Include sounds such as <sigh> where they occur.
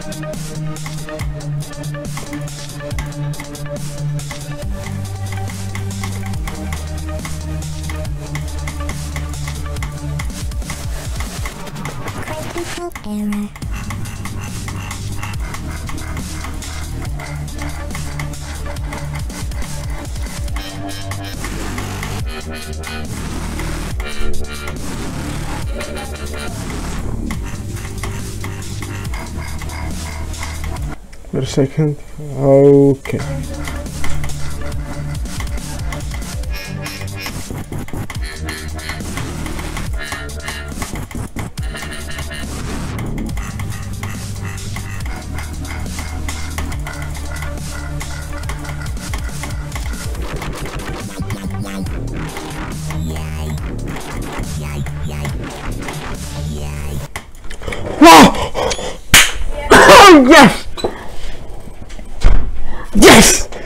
Critical error. Wait a second. Okay. <coughs> Yes! Yes!